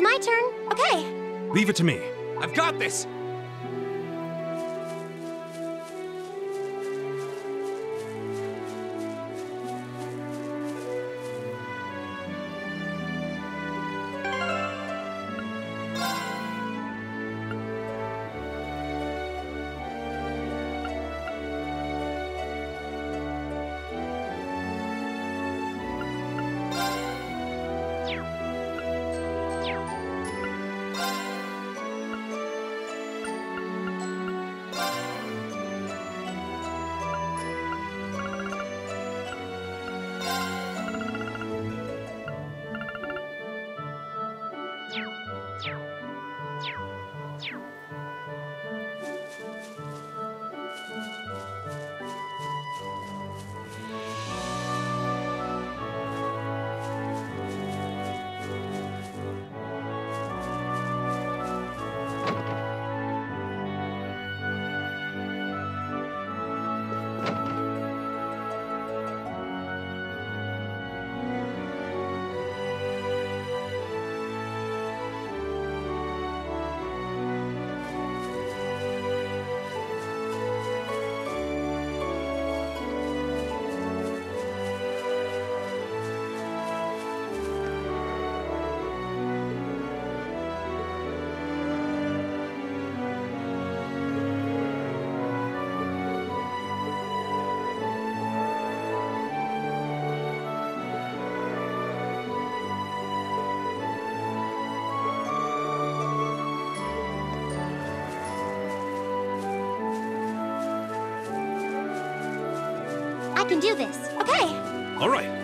it's my turn. Okay. Leave it to me. I've got this! Do this. Okay. All right.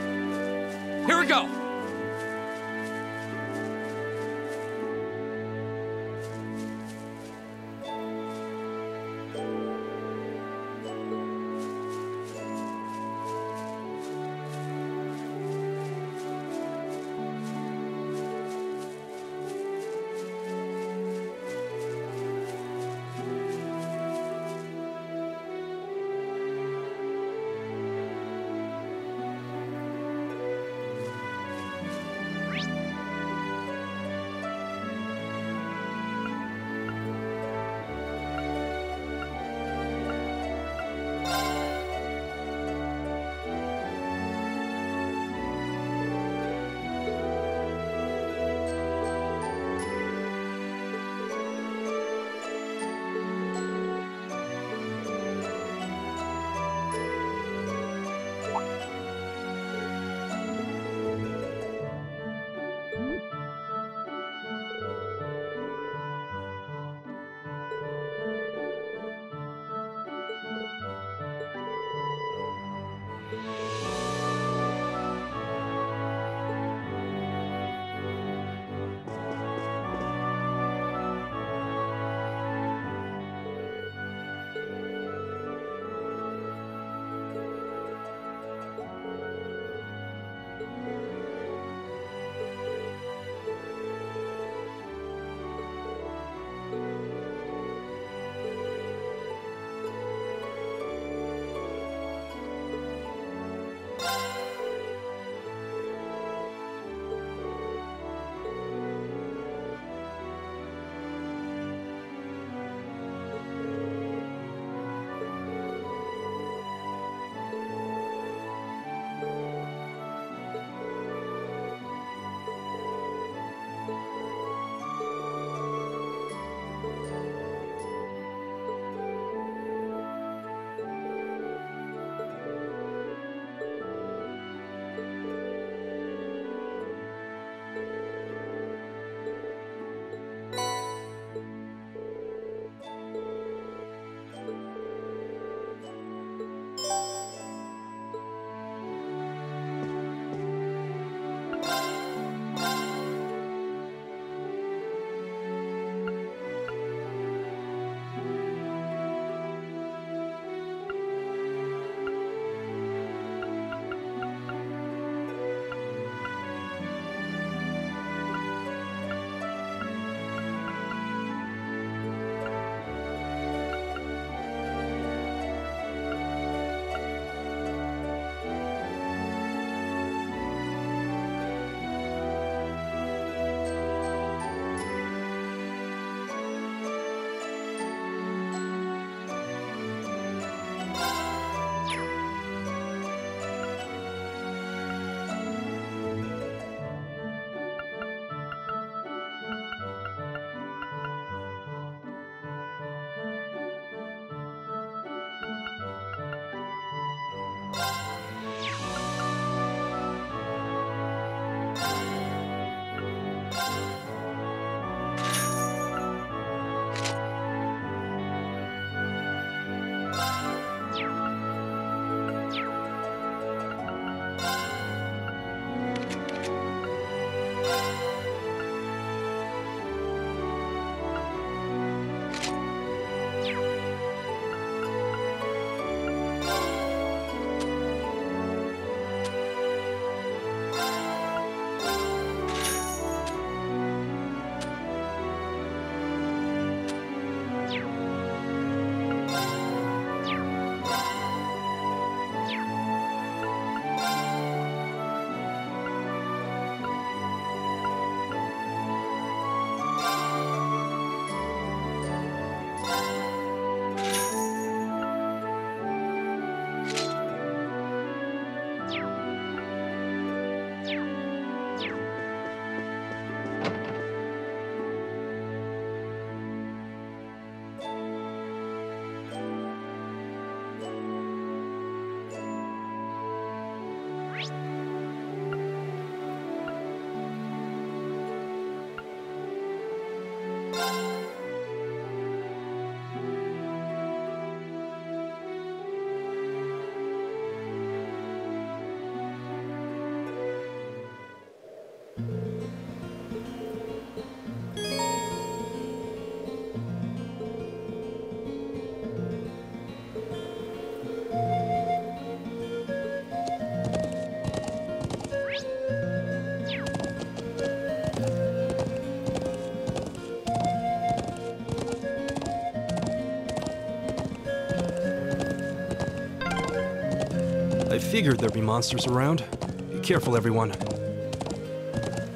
I figured there'd be monsters around. Be careful, everyone.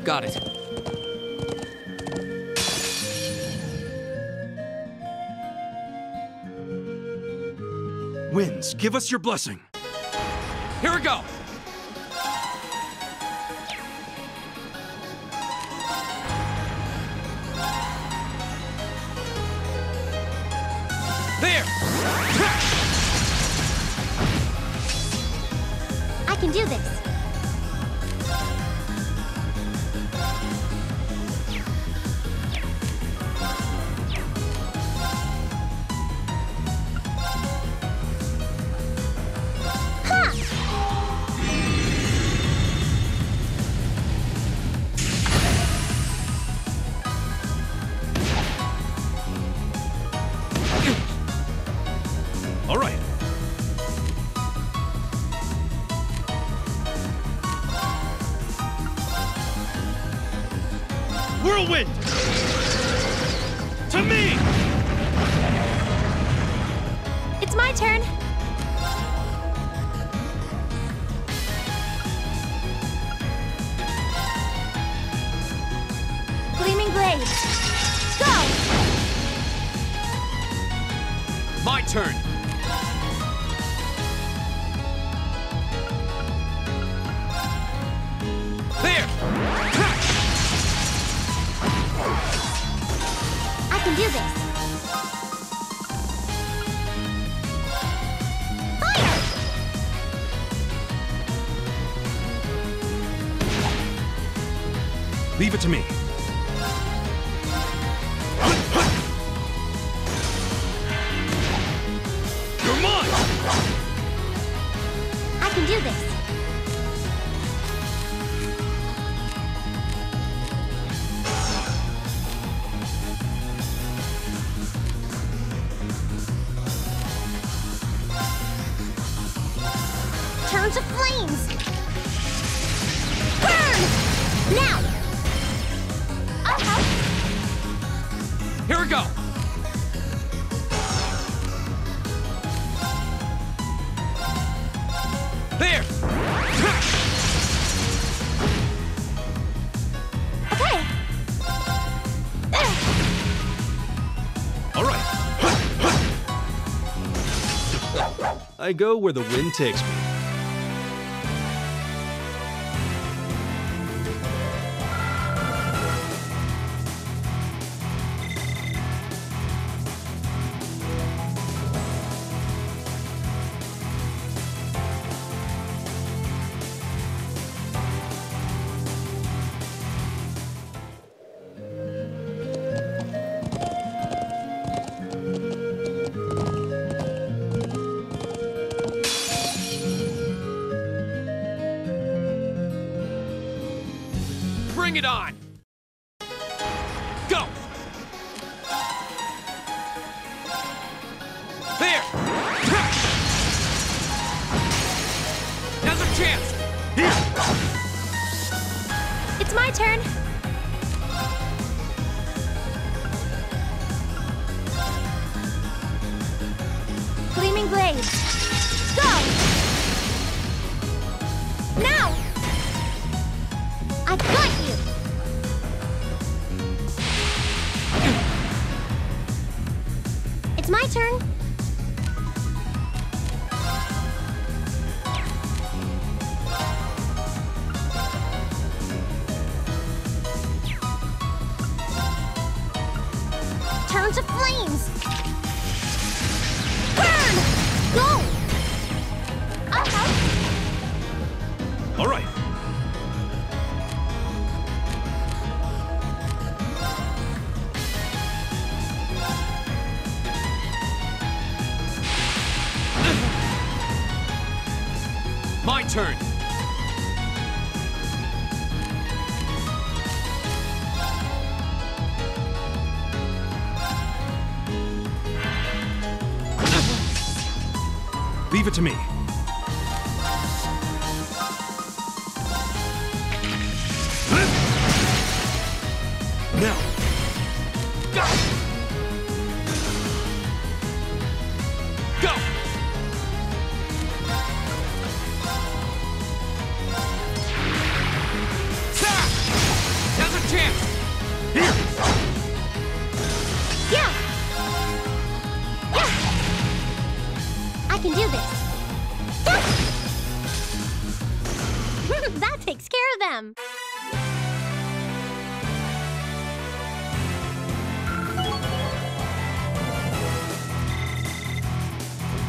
Got it. Winds, give us your blessing. Here we go! I go where the wind takes me. it on! it to me.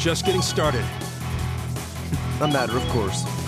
Just getting started. A matter of course.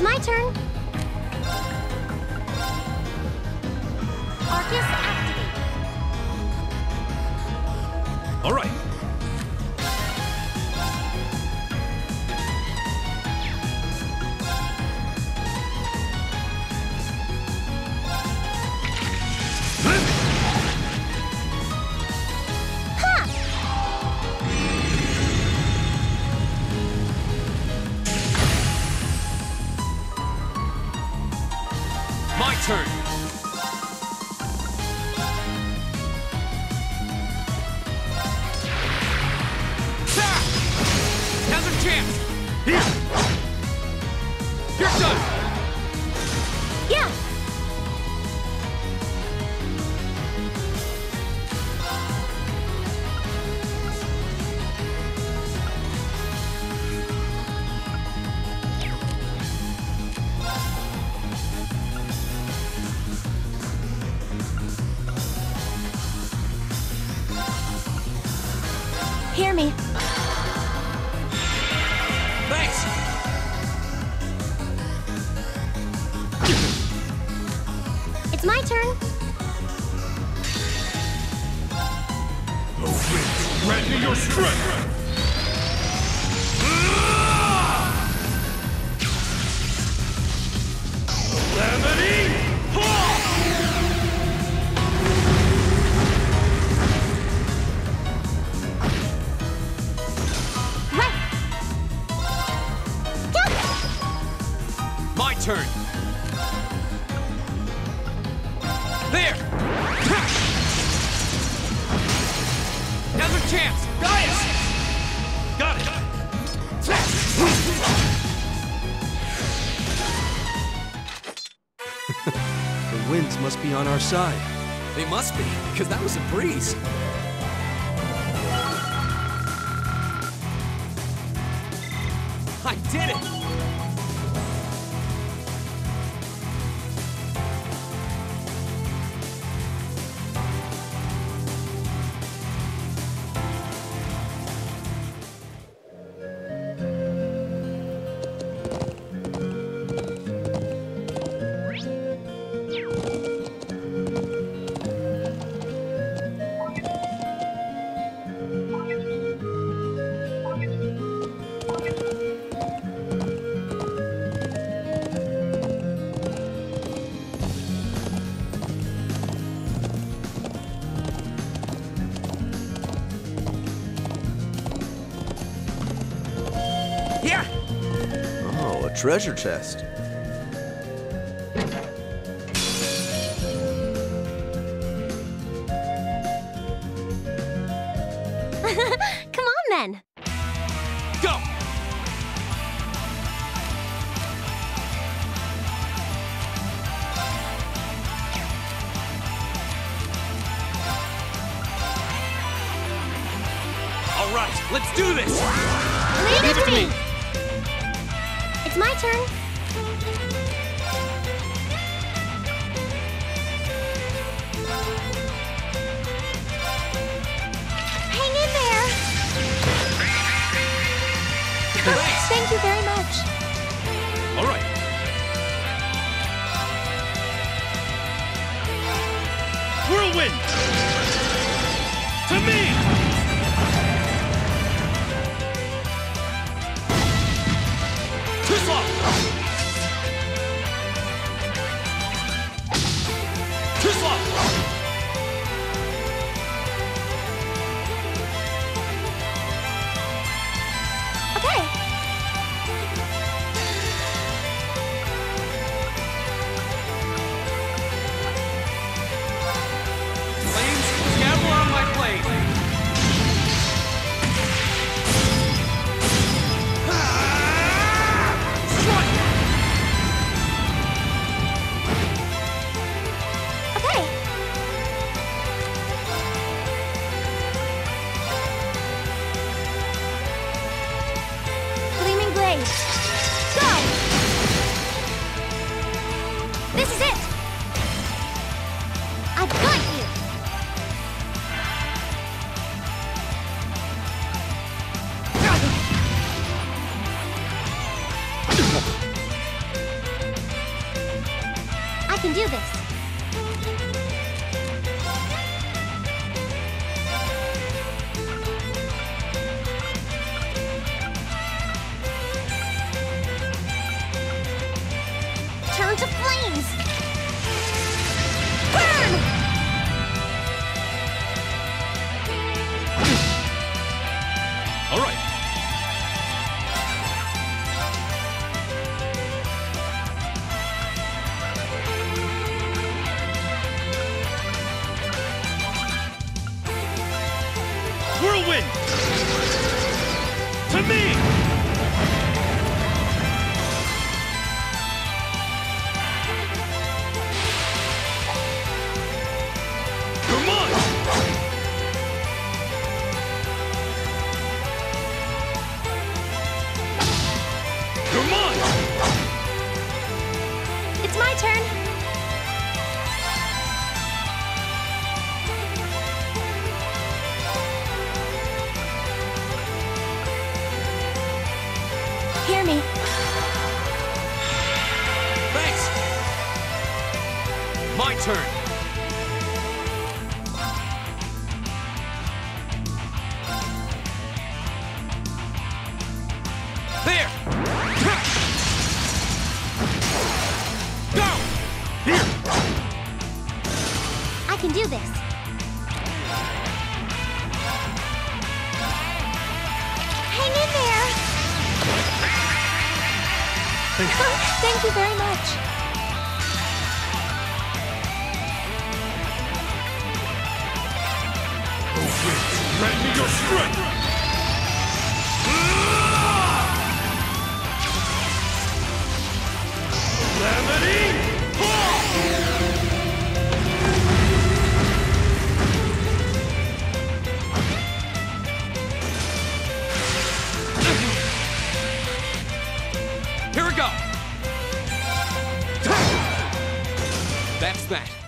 It's my turn. Turn! There! Now's a chance! Gaius! Got it! The winds must be on our side. They must be, because that was a breeze. I did it! Treasure chest.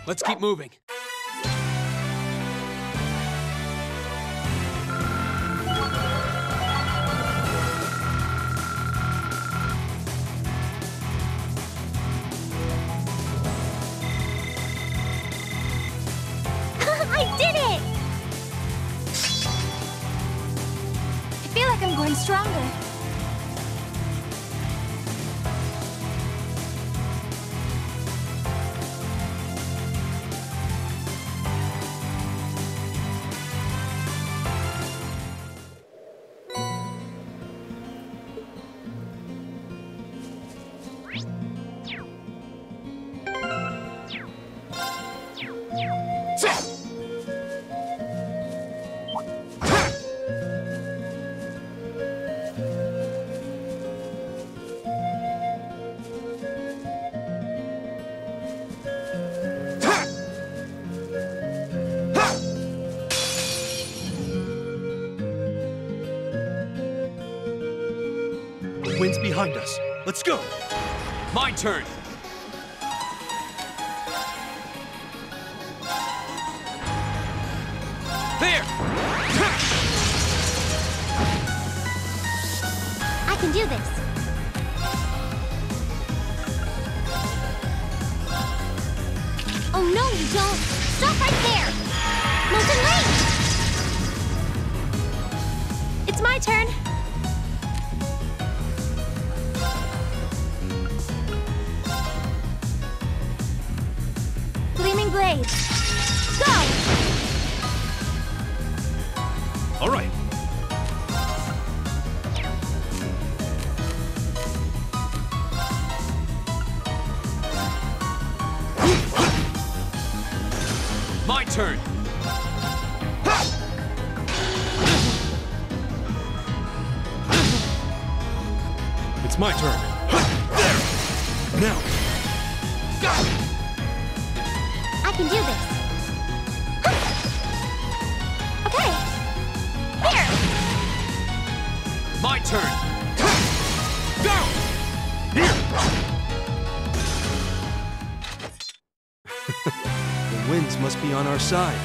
Let's keep moving. Let's go. My turn. Side.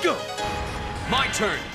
Let's go. My turn.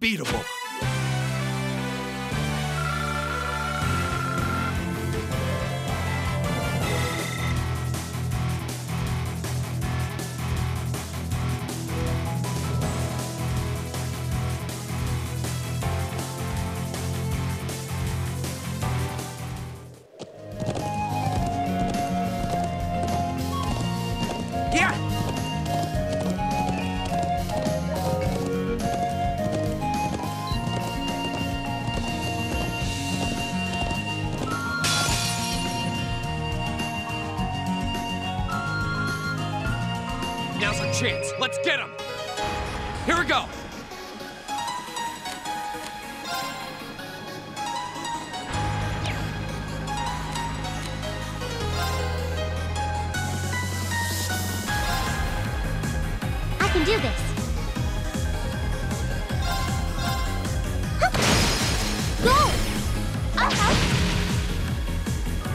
Unbeatable.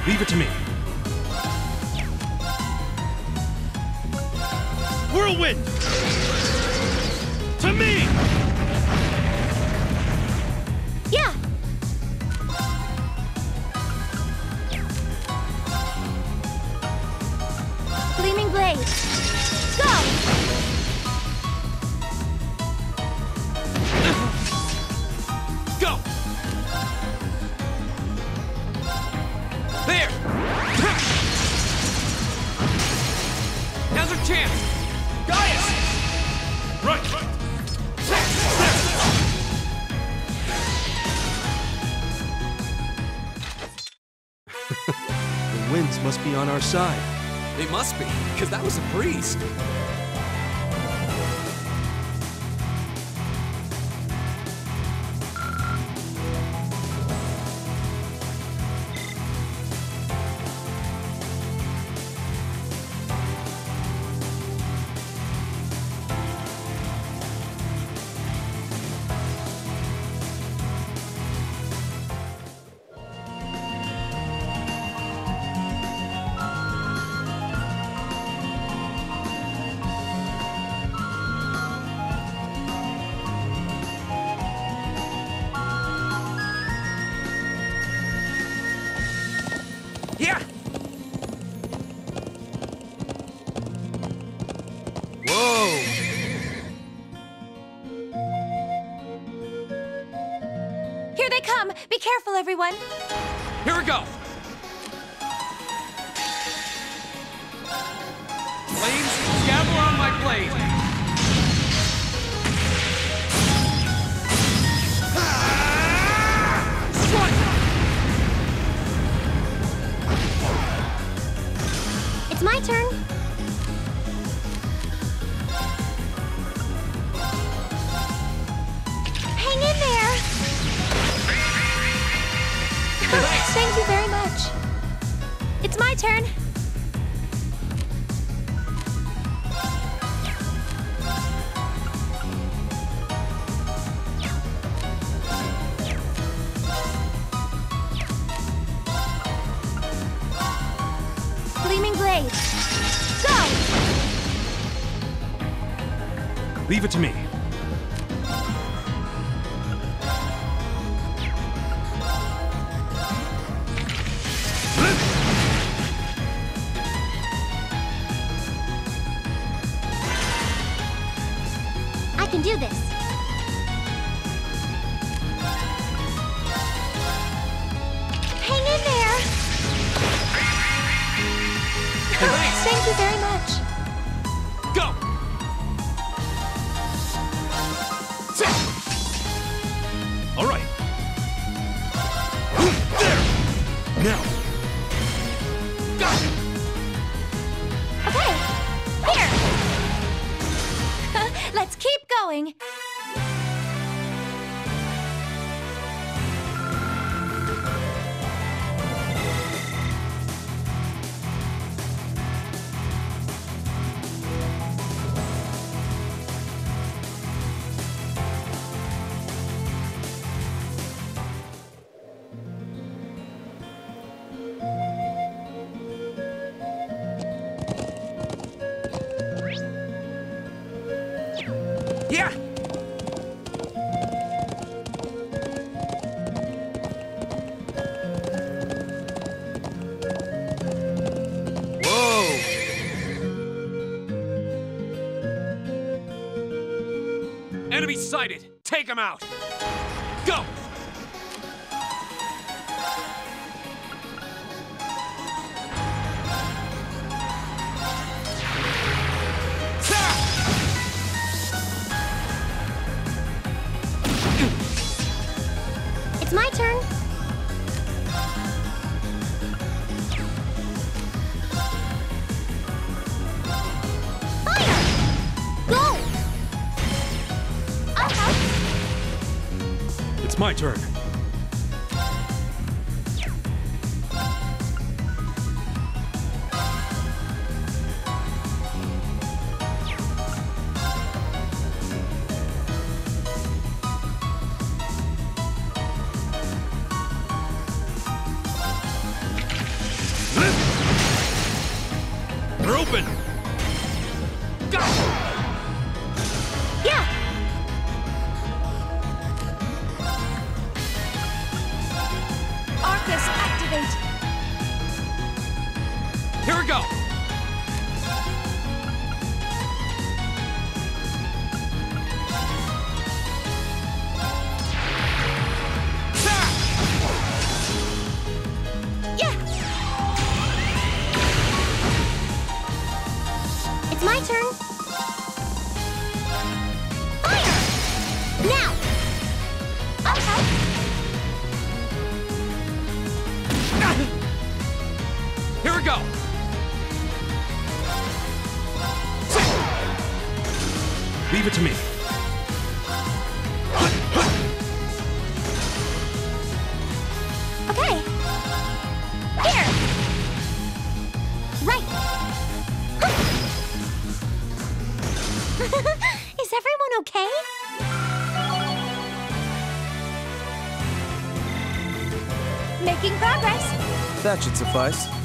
Leave it to me. Whirlwind! priest. Careful, everyone. Here we go. Flames, gavel on my blade. excited! Take him out! That should suffice.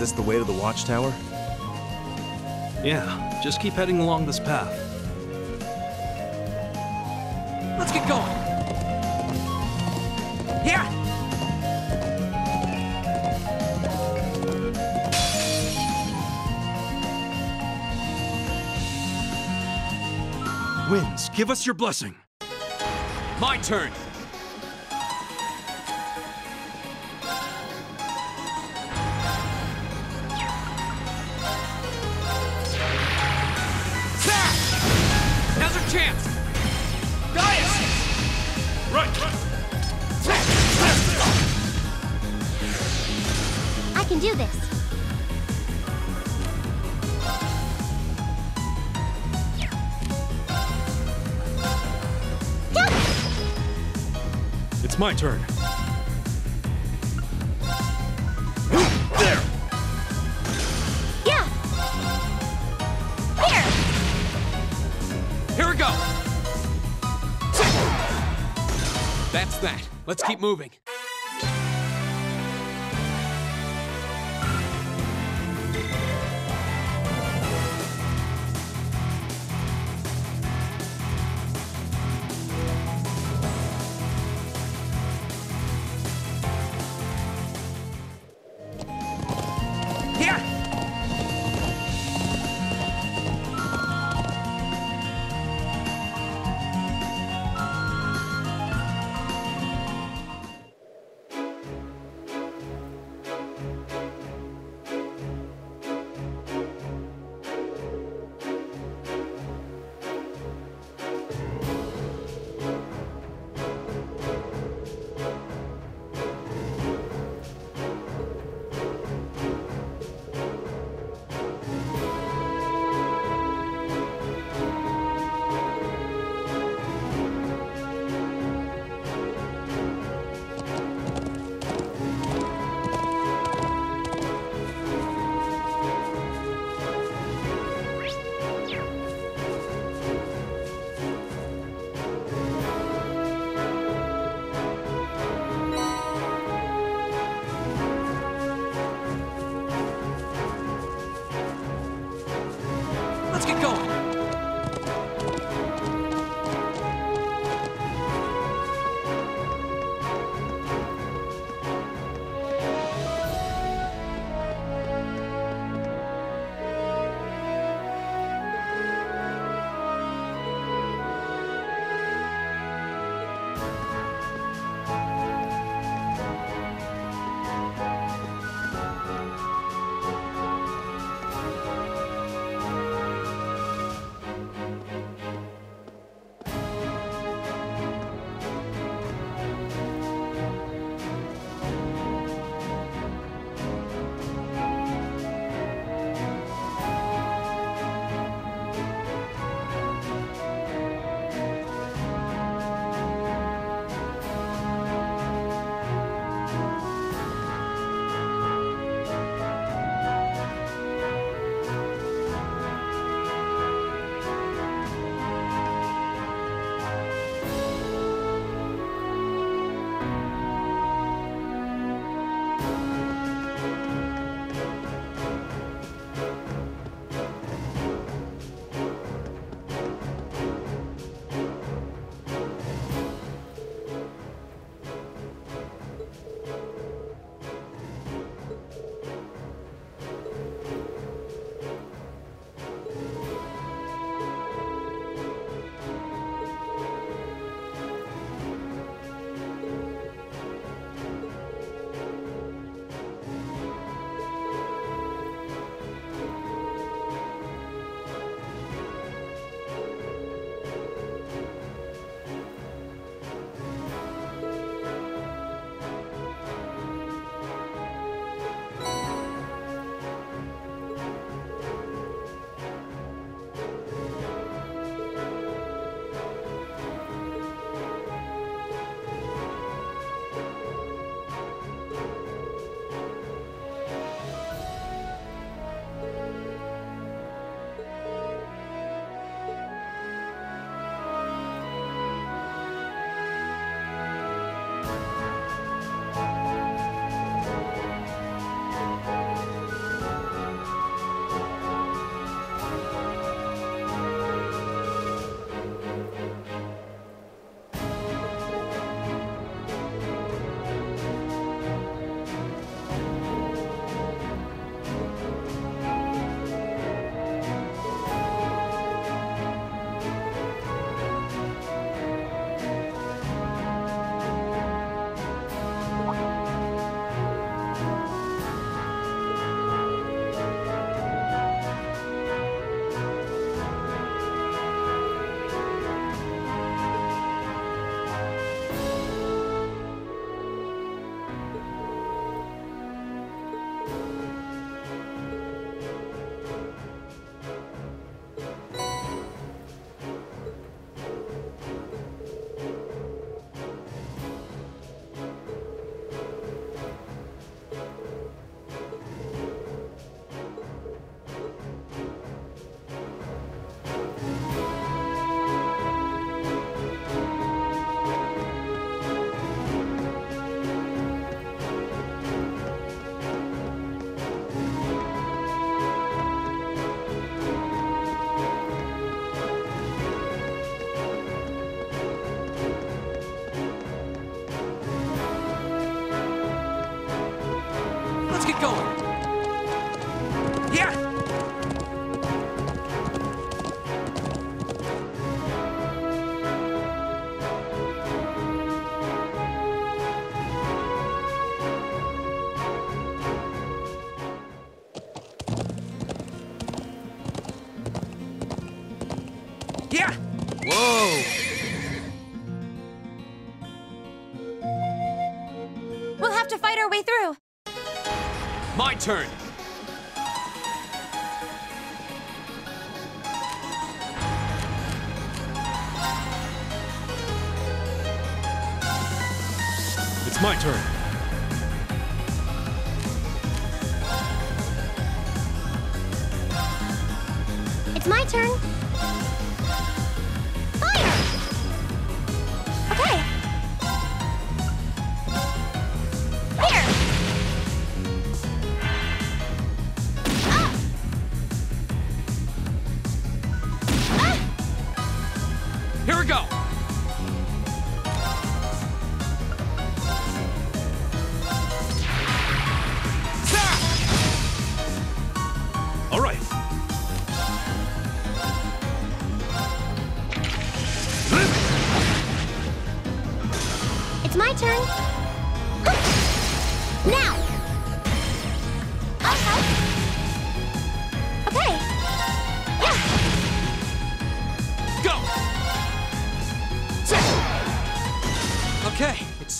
This the way to the watchtower? Yeah, just keep heading along this path. Let's get going! Yeah! Winds, give us your blessing. My turn! My turn. There! Yeah! Here! Here we go! That's that. Let's keep moving.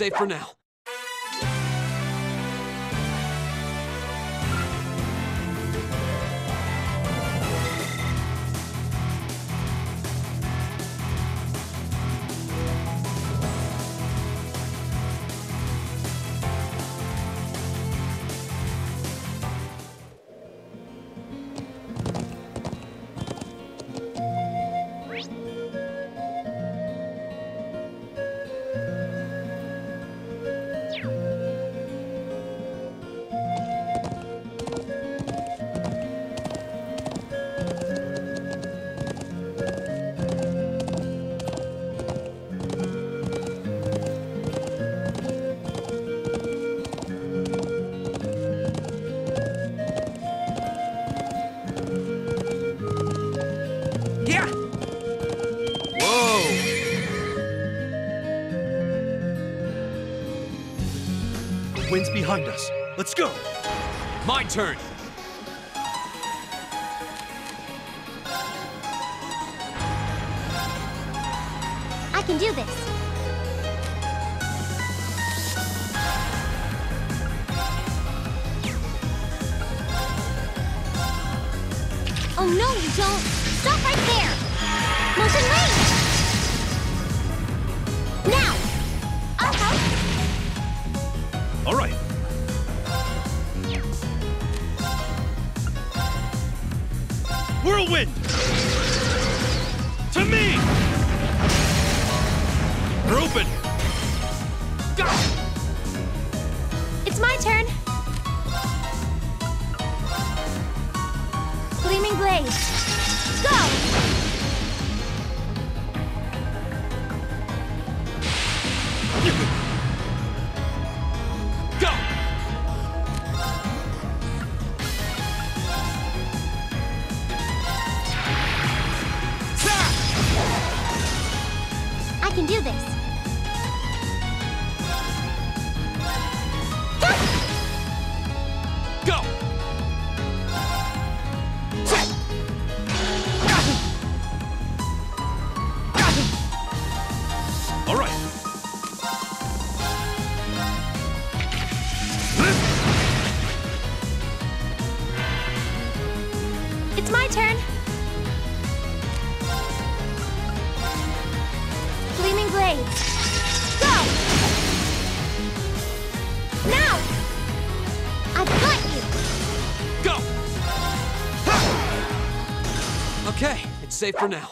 safe for now. behind us. Let's go! My turn! safe for now.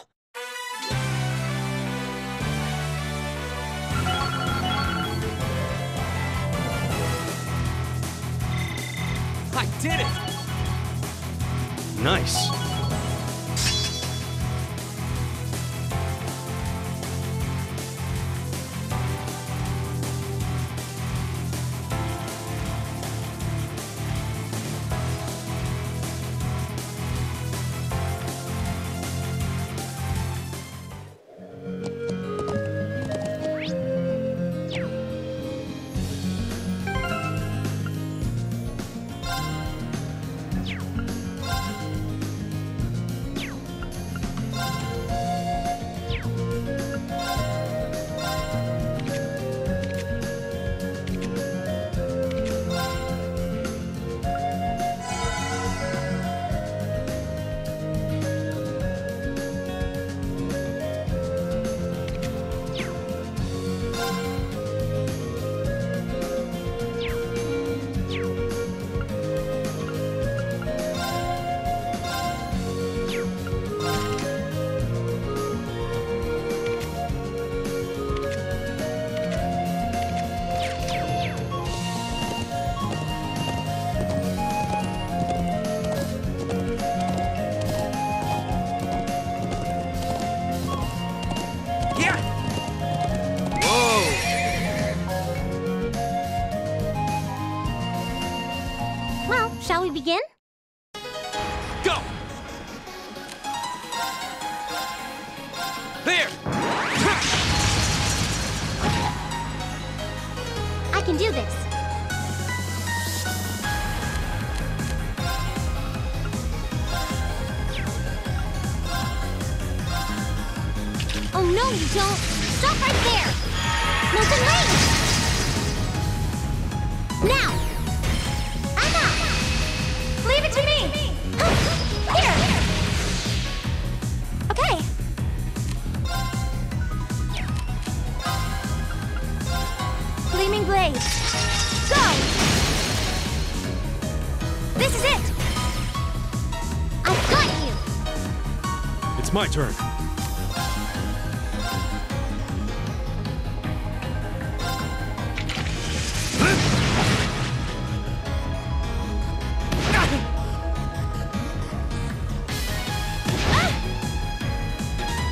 My turn.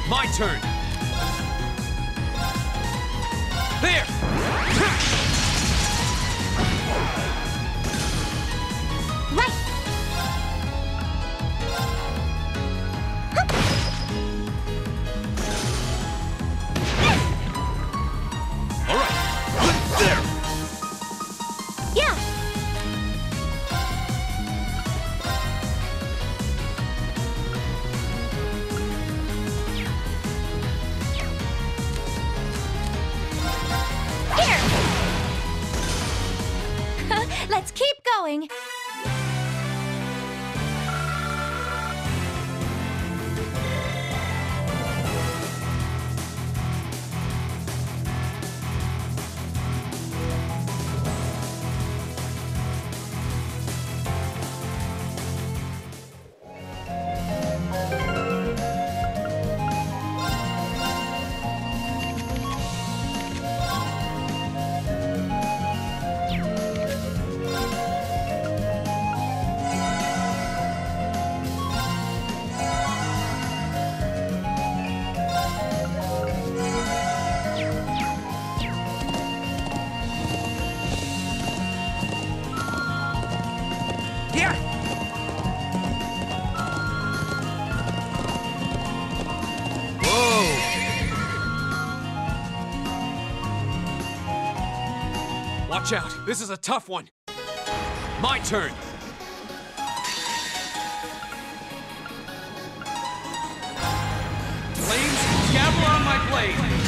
My turn. There! This is a tough one. My turn. Flames, gavel on my blade.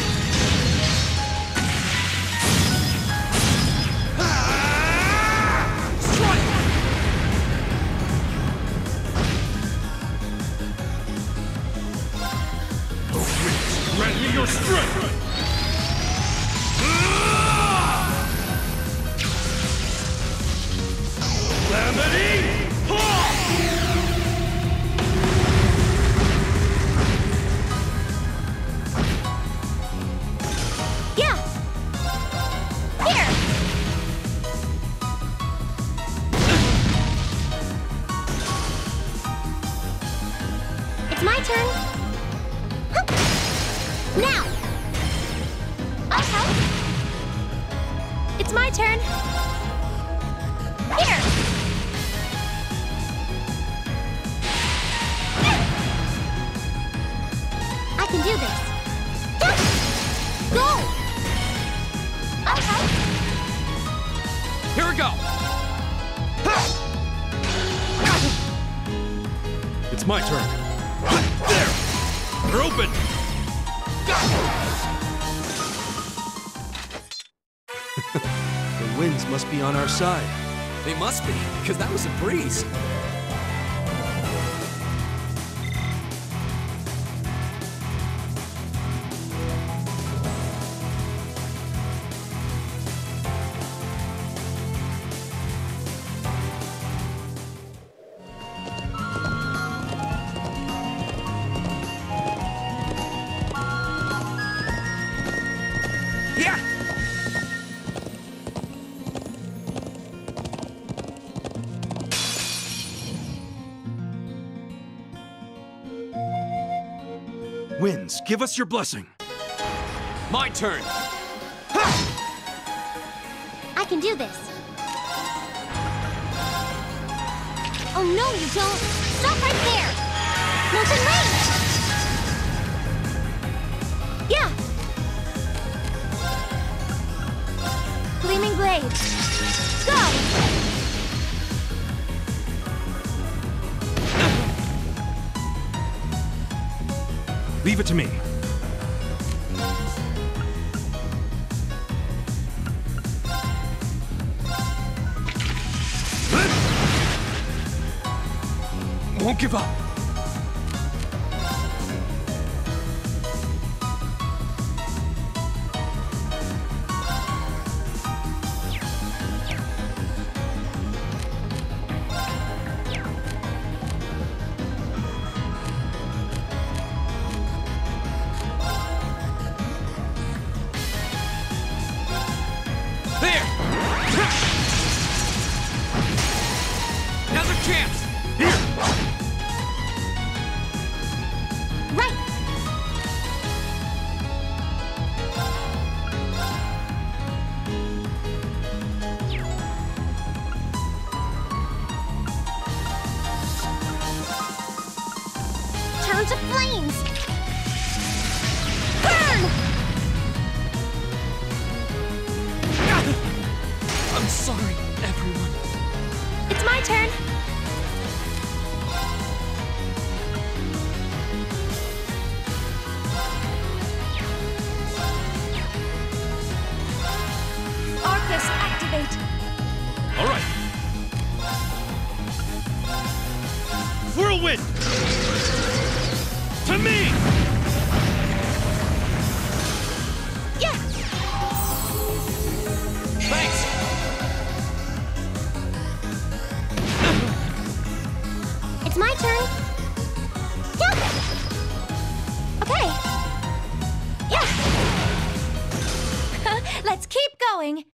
Side. They must be, because that was a breeze. Winds, give us your blessing. My turn. I can do this. Oh, no, you don't. Stop right there. Molten Rage! Yeah! Gleaming Blade. Leave it to me. Won't give up. It's my turn. Arcus, activate! All right. Whirlwind! To me! My turn. Okay. Yeah. Let's keep going.